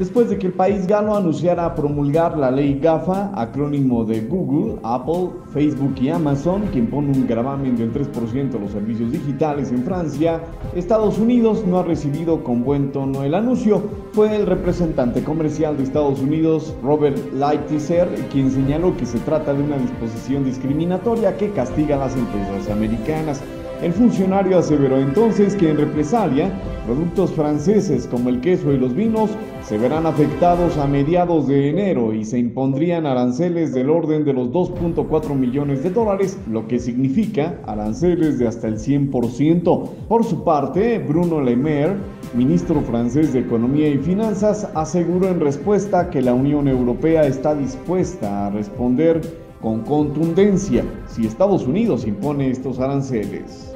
después de que el país galo anunciara promulgar la ley GAFA, acrónimo de Google, Apple, Facebook y Amazon, que impone un gravamen del 3% a los servicios digitales en Francia, Estados Unidos no ha recibido con buen tono el anuncio. Fue el representante comercial de Estados Unidos, Robert Lighthizer, quien señaló que se trata de una disposición discriminatoria que castiga a las empresas americanas. El funcionario aseveró entonces que en represalia, productos franceses como el queso y los vinos se verán afectados a mediados de enero y se impondrían aranceles del orden de los 2.4 millones de dólares, lo que significa aranceles de hasta el 100%. Por su parte, Bruno Le Maire, ministro francés de Economía y Finanzas, aseguró en respuesta que la Unión Europea está dispuesta a responder con contundencia si Estados Unidos impone estos aranceles.